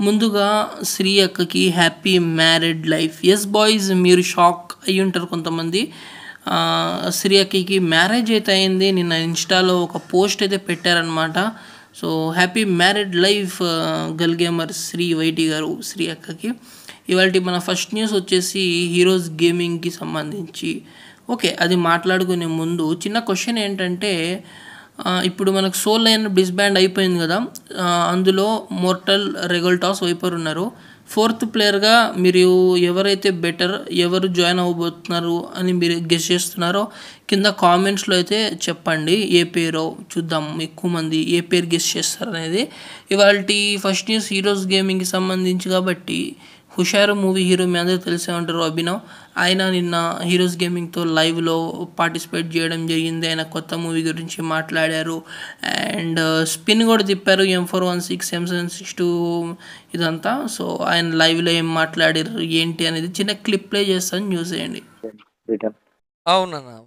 ముందుగా శ్రీ అక్కకి happy married life. Yes boys మీరు షాక్ అయ్యి ఉంటారు కొంతమంది. శ్రీ అక్కకి మ్యారేజ్ అయితే అయింది. నిన్న ఇన్స్టాలో ఒక పోస్ట్ అయితే పెట్టారనమాట so happy married life gal gamer Sri YT గారు శ్రీ అక్కకి. ఇవాళ మన ఫస్ట్ న్యూస్ వచ్చేసి హీరోస్ గేమింగ్కి సంబంధించి. ఓకే అది మాట్లాడుకునే ముందు చిన్న క్వశ్చన్ ఏంటంటే ఇప్పుడు మనకు సోల్ లైన్ డిస్బ్యాండ్ అయిపోయింది కదా అందులో మోర్టల్ రెగల్టాస్ వైపర్ ఉన్నారు. ఫోర్త్ ప్లేయర్గా మీరు ఎవరైతే బెటర్ ఎవరు జాయిన్ అవ్వబోతున్నారు అని మీరు గెస్ చేస్తున్నారో కింద కామెంట్స్లో అయితే చెప్పండి ఏ పేరో చూద్దాం ఎక్కువ మంది ఏ పేరు గెస్ చేస్తారు అనేది ఇవాళ ఫస్ట్ న్యూస్ హీరోస్ గేమింగ్కి సంబంధించి కాబట్టి హుషారు మూవీ హీరో మీ అందరూ తెలిసే ఉంటారు అభినవ్. ఆయన నిన్న హీరోస్ గేమింగ్తో లైవ్లో పార్టిసిపేట్ చేయడం జరిగింది. ఆయన కొత్త మూవీ గురించి మాట్లాడారు. అండ్ స్పిన్ కూడా తిప్పారు M four one six M seven six two ఇదంతా. సో ఆయన లైవ్లో ఏం మాట్లాడారు ఏంటి అనేది చిన్న క్లిప్ ప్లే చేస్తాను న్యూస్ చేయండి. రిటర్న్. అవునన్నా.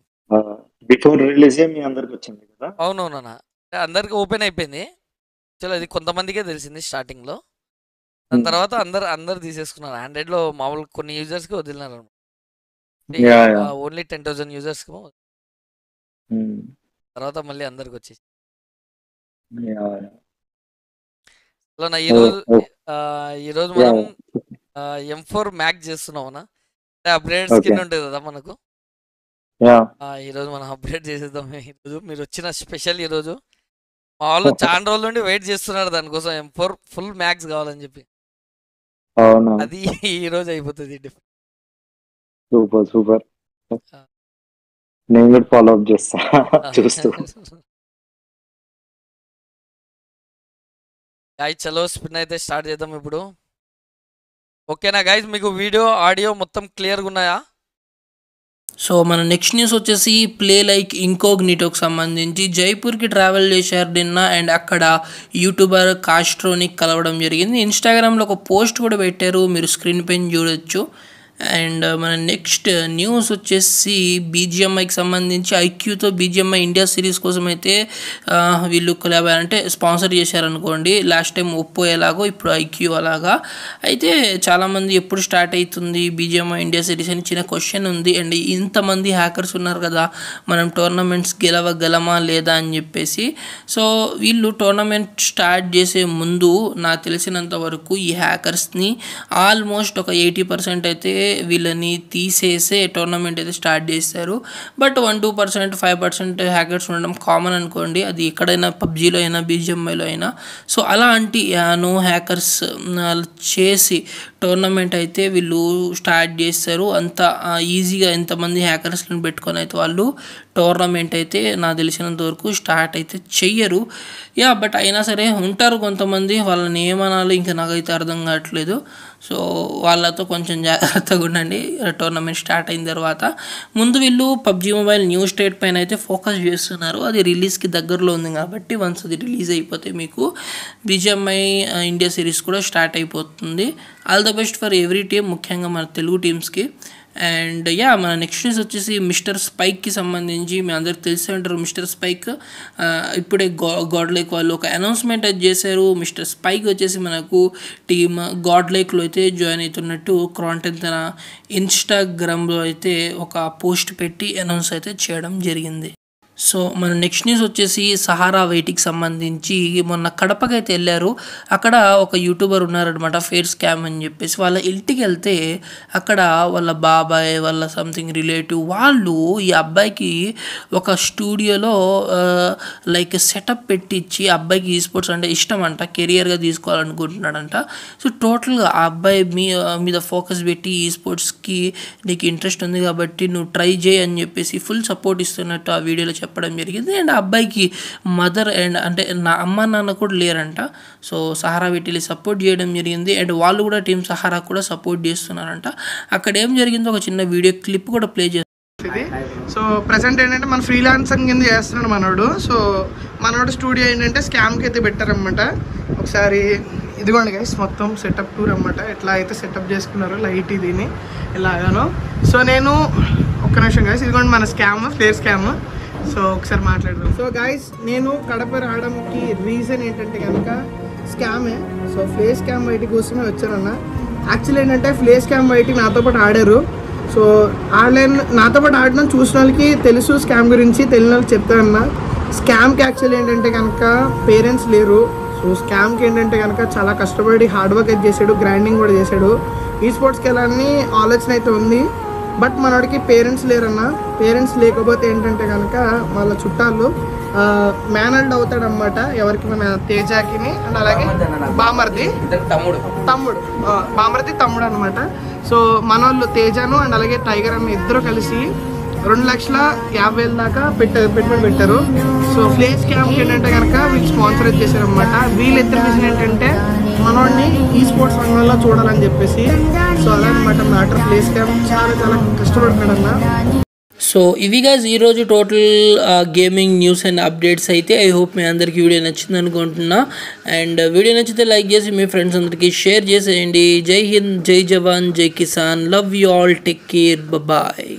బిఫోర్ రిలీజ్ మీ అందరికి వచ్చింది కదా? అవునవునన్నా. అందరికి ఓపెన్ అయిపోయింది. చలో అది కొంతమందికే తెలిసింది స్టార్టింగ్లో దాని. తర్వాత అందరు అందరు తీసేసుకున్నారు. ఆండ్రాయిడ్లో మామూలు కొన్ని యూజర్స్కి వదిలినారు. ఓన్లీ టెన్ థౌసండ్ యూజర్స్కి తర్వాత మళ్ళీ అందరికి వచ్చేసి నా ఈరోజు ఈరోజు మనం ఎం ఫోర్ మ్యాక్ చేస్తున్నావునా అంటే అప్గ్రేడ్. స్కిన్ ఉంటుంది కదా మనకు? ఈరోజు మనం అప్గ్రేడ్ చేసేద్దాం. ఈరోజు మీరు వచ్చిన స్పెషల్ ఈరోజు. మా వాళ్ళు చాలా రోజుల నుండి వెయిట్ చేస్తున్నారు దానికోసం ఎం ఫోర్ ఫుల్ మ్యాక్స్ కావాలని చెప్పి. అవును? అది ఈ రోజు అయిపోతుంది సూపర్ సూపర్. నేను కూడా ఫాలో అప్ చేస్తా చూస్తూ. గాయస్ చలో స్పిన్ అయితే స్టార్ట్ చేద్దాం ఇప్పుడు. ఓకేనా గాయస్ మీకు వీడియో ఆడియో మొత్తం క్లియర్గా ఉన్నాయా? సో మన నెక్స్ట్ న్యూస్ వచ్చేసి ప్లే లైక్ ఇంకోగ్నిటోకి సంబంధించి జైపూర్కి ట్రావెల్ చేశారు నిన్న అండ్ అక్కడ యూట్యూబర్ కాస్ట్రోని కలవడం జరిగింది. ఇన్స్టాగ్రామ్లో ఒక పోస్ట్ కూడా పెట్టారు. మీరు స్క్రీన్ పైన చూడొచ్చు. అండ్ uh, మన నెక్స్ట్ న్యూస్ uh, వచ్చేసి బీజిఎంఐకి సంబంధించి ఐక్యూతో బీజిఎంఐ ఇండియా సిరీస్ కోసం అయితే వీళ్ళు కొలాబ్ అంటే స్పాన్సర్ చేశారనుకోండి. లాస్ట్ టైం ఒప్పో ఎలాగో ఇప్పుడు ఐక్యూ అలాగా. అయితే చాలామంది ఎప్పుడు స్టార్ట్ అవుతుంది బీజిఎంఐ ఇండియా సిరీస్ అని చిన్న క్వశ్చన్ ఉంది. అండ్ ఇంతమంది హ్యాకర్స్ ఉన్నారు కదా మనం టోర్నమెంట్స్ గెలవగలమా లేదా అని చెప్పేసి. సో వీళ్ళు టోర్నమెంట్ స్టార్ట్ చేసే ముందు నాకు తెలిసినంత వరకు ఈ హ్యాకర్స్ని ఆల్మోస్ట్ ఒక ఎయిటీ పర్సెంట్ అయితే వీళ్ళని తీసేసే టోర్నమెంట్ అయితే స్టార్ట్ చేస్తారు. But one two percent five percent hackers ఉండడం కామన్ అనుకోండి. అది ఎక్కడైనా పబ్జీలో అయినా బీజిఎంఐలో అయినా. సో అలాంటి నో హ్యాకర్స్ చేసి టోర్నమెంట్ అయితే వీళ్ళు స్టార్ట్ చేస్తారు. అంత ఈజీగా ఎంతమంది హ్యాకర్స్ని పెట్టుకొని అయితే వాళ్ళు టోర్నమెంట్ అయితే నాకు తెలిసినంత వరకు స్టార్ట్ అయితే చెయ్యరు. యా బట్ అయినా సరే ఉంటారు కొంతమంది. వాళ్ళని ఏమనాలి ఇంకా నాకైతే అర్థం కావట్లేదు. సో వాళ్ళతో కొంచెం జాగ్రత్తగా ఉండండి. టోర్నమెంట్ స్టార్ట్ అయిన తర్వాత ముందు వీళ్ళు పబ్జీ మొబైల్ న్యూ స్టేట్ పైన అయితే ఫోకస్ చేస్తున్నారు. అది రిలీజ్కి దగ్గరలో ఉంది కాబట్టి వన్స్ అది రిలీజ్ అయిపోతే మీకు బిజిఎంఐ ఇండియా సిరీస్ కూడా స్టార్ట్ అయిపోతుంది. All the best for every team ముఖ్యంగా మన తెలుగు టీమ్స్కి. అండ్ యా మన నెక్స్ట్ న్యూస్ వచ్చేసి మిస్టర్ స్పైక్కి సంబంధించి మీ అందరికి తెలిసే ఉంటారు మిస్టర్ స్పైక్. ఇప్పుడే గా గాడ్ లైక్ వాళ్ళు ఒక అనౌన్స్మెంట్ అయితే చేశారు. మిస్టర్ స్పైక్ వచ్చేసి మనకు టీమ్ గాడ్ లైక్లో అయితే జాయిన్ అవుతున్నట్టు క్రాంటెన్ తన ఇన్స్టాగ్రామ్లో అయితే ఒక పోస్ట్ పెట్టి అనౌన్స్ అయితే చేయడం జరిగింది. సో మన నెక్స్ట్ న్యూస్ వచ్చేసి సహారా వెయిట్కి సంబంధించి మొన్న కడపకి అయితే వెళ్ళారు. అక్కడ ఒక యూట్యూబర్ ఉన్నారనమాట ఫేర్ స్కామ్ అని చెప్పేసి. వాళ్ళ ఇంటికి వెళ్తే అక్కడ వాళ్ళ బాబాయ్ వాళ్ళ సంథింగ్ రిలేటివ్ వాళ్ళు ఈ అబ్బాయికి ఒక స్టూడియోలో లైక్ సెటప్ పెట్టించి ఆ అబ్బాయికి ఈ స్పోర్ట్స్ అంటే ఇష్టం అంట కెరియర్గా తీసుకోవాలనుకుంటున్నాడంట. సో టోటల్గా ఆ అబ్బాయి మీ మీద ఫోకస్ పెట్టి ఈ స్పోర్ట్స్కి నీకు ఇంట్రెస్ట్ ఉంది కాబట్టి నువ్వు ట్రై చేయి అని చెప్పేసి ఫుల్ సపోర్ట్ ఇస్తున్నట్టు ఆ వీడియోలో చెప్పడం జరిగింది. అండ్ ఆ అబ్బాయికి మదర్ అండ్ అంటే నా అమ్మ నాన్న కూడా లేరంట. సో సహారా వీటిని సపోర్ట్ చేయడం జరిగింది. అండ్ వాళ్ళు కూడా టీం సహారా కూడా సపోర్ట్ చేస్తున్నారంట. అక్కడ ఏం జరిగిందో ఒక చిన్న వీడియో క్లిప్ కూడా ప్లే చేస్తారు ఇది. సో ప్రజెంట్ ఏంటంటే మన ఫ్రీలాన్సింగ్ కింద చేస్తున్నాడు మనోడు. సో మనోడు స్టూడియో ఏంటంటే స్కామ్కి అయితే పెట్టారనమాట ఒకసారి ఇదిగోండి గైస్ మొత్తం సెటప్ టూర్ అనమాట ఎట్లా అయితే సెటప్ చేసుకున్నారో లైట్ ఇదిని ఇలాగాను సో నేను ఒక్క నిమిషం గైస్ ఇదిగోండి మన స్కామ్ ఫ్లేర్ స్కామ్ సో ఒకసారి మాట్లాడదాం. సో గైస్ నేను కడప రావడానికి రీజన్ ఏంటంటే కనుక స్కామే సో ఫేస్ స్కామ్ బయటికి కోసమే వచ్చానన్న. యాక్చువల్ ఏంటంటే ఫ్లేస్ స్కామ్ బయటికి నాతో పాటు ఆడారు. సో ఆన్లైన్ నాతో పాటు ఆడడం చూసిన వాళ్ళకి తెలుసు స్కామ్ గురించి తెలియని వాళ్ళకి చెప్తానన్న. స్కామ్కి యాక్చువల్ ఏంటంటే కనుక పేరెంట్స్ లేరు. సో స్కామ్కి ఏంటంటే కనుక చాలా కష్టపడి హార్డ్ వర్క్ అయితే చేశాడు గ్రైండింగ్ కూడా చేశాడు. ఈ స్పోర్ట్స్కి వెళ్ళాలని ఆలోచన అయితే ఉంది. బట్ మనోడికి పేరెంట్స్ లేరన్న. పేరెంట్స్ లేకపోతే ఏంటంటే కనుక వాళ్ళ చుట్టాలు మేనల్డ్ అవుతాడనమాట ఎవరికి మన తేజాకిని అండ్ అలాగే బామర్ది తమ్ముడు. తమ్ముడు. బామర్ది తమ్ముడు అనమాట సో మనోళ్ళు తేజాను అండ్ అలాగే టైగర్ అన్న ఇద్దరు కలిసి రెండు లక్షల యాభై వేల దాకా పెట్టారు పెట్టుబడి పెట్టారు. సో ఫ్లే స్కామ్కి ఏంటంటే కనుక వీళ్ళు స్పాన్సర్ చేశారు అనమాట వీళ్ళు ఇద్దరు మిషన్ ఏంటంటే మనోడిని ఈ స్పోర్ట్స్ రంగంలో చూడాలని చెప్పేసి. సో అలా అనమాట మ్యాటర్ ఫ్లే చాలా చాలా కష్టపడుతున్నాడు సో ఇవి గాజ్ ఈరోజు total gaming news and updates అయితే ఐ హోప్ మీ అందరికీ వీడియో నచ్చింది అనుకుంటున్నా. అండ్ uh, వీడియో నచ్చితే లైక్ చేసి మీ ఫ్రెండ్స్ అందరికీ షేర్ చేసేయండి. జై హింద్ జై జవాన్ జై Kisan. Love you all take care bye